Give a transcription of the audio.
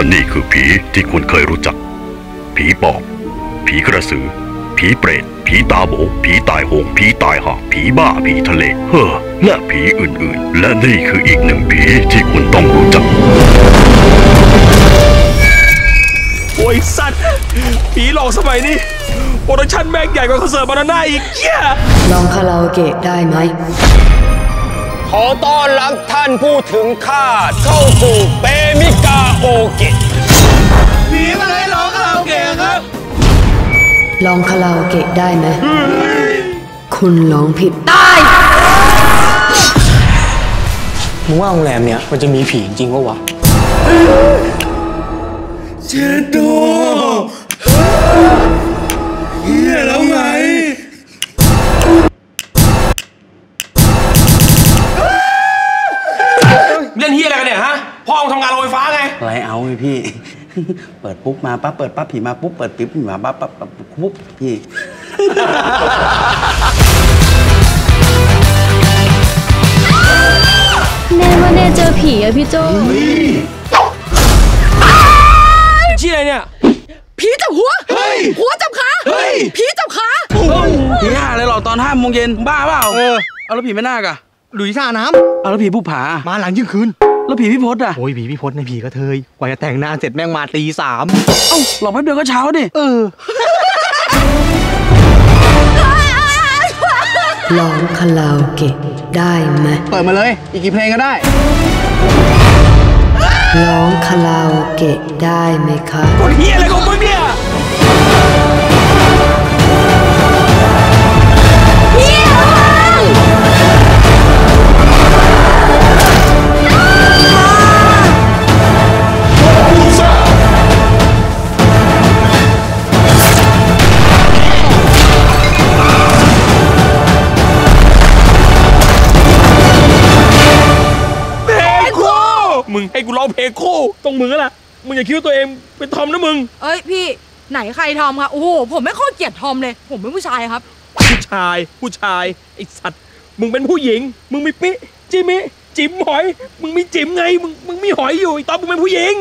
ท่านนี่คือผีที่คุณเคยรู้จัก ผีปอบ ผีกระสือ ผีเปรต ผีตาโบ๋ ผีตายโหง ผีตายห่าผีบ้า ผีทะเล เฮ้อ และผีอื่นๆ และนี่คืออีกหนึ่งผีที่คุณต้องรู้จัก โอ้ยสัตว์ ผีหลอกสมัยนี้ production แม่งใหญ่กว่าคอนเสิร์ตบานาน่าอีกเหี้ยลองคาราโอเกะได้ไหม ขอต้อนรับท่านผู้ถึงคาดเข้าสู่เปมิกาโอเกะผีมาเลยหลอกคาราโอเกะครับ ลองคาราโอเกะได้ไหม คุณร้องผิดตายมึงว่าโรงแรมเนี้ยมันจะมีผีจริงปะวะเจโด เล่นเฮียอะไรกันเนี่ยฮะ พ่อมึงทำงานโรงไฟฟ้าไงอะไรเอาไงพี่ เปิดปุ๊บมาปั๊บเปิดปั๊บผีมาปุ๊บเปิดปิ๊บผีมาปั๊บปั๊บปั๊บปุ๊บพี่ แน่ว่าแน่เจอผีอะพี่โจชื่ออะไรเนี่ย ผีจับหัว หัวจับขา ผีจับขา ผีห่าอะไรหรอกตอนห้าโมงเย็นบ้าเปล่า เออ เอาแล้วผีไม่น่ากะ หลุยท่าน้เอาแล้วผีผู้ผาำมาหลังยิ่งคืน แล้วผีพี่พศอะ โอ้ยผีพี่พศในผีกระเทยกว่าจะแต่งหน้าเสร็จแม่งมาตีสามเอ้าหลอกแป๊บเดียวก็เช้าดิ เออลองคาราโอเกะได้ไหมเปิดมาเลย อีกกี่เพลงก็ได้ร้องคาราโอเกะได้ไหมคะคนเฮียอะไรของมึงเนี่ย ให้กูร้องเพลงคู่ต้องมึงแล้วล่ะมึงอย่าคิดว่าตัวเองเป็นทอมนะมึง เอ้ยพี่ไหนใครทอมครับโอ้โหผมไม่ค่อยเกลียดทอมเลย ผมเป็นผู้ชายครับ ผู้ชายผู้ชายไอสัตว์มึงเป็นผู้หญิง มึงมีปิจิมิจิ๋มหอย มึงมีจิ๋มไงมึงมึงมีหอยอยู่ไอตอนมึงเป็นผู้หญิง